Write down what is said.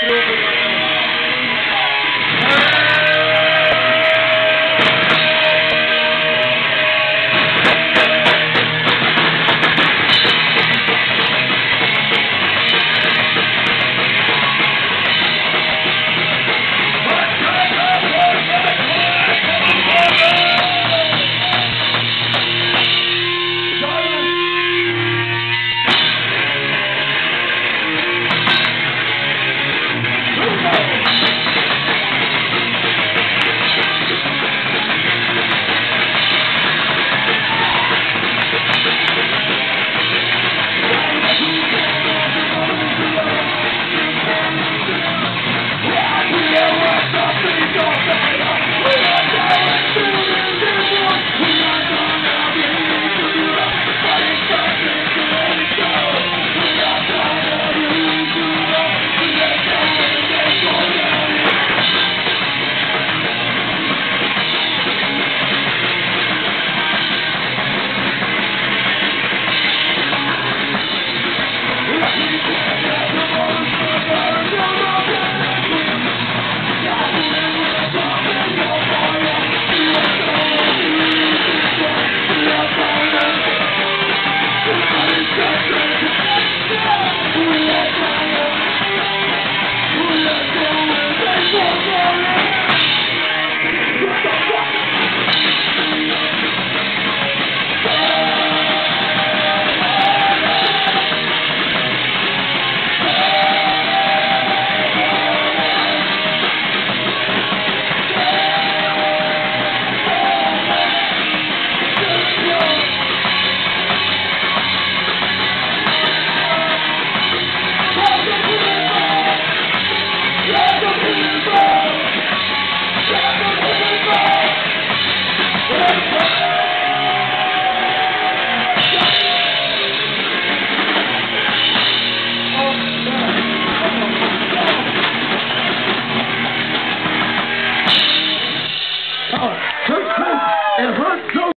through. Thank you.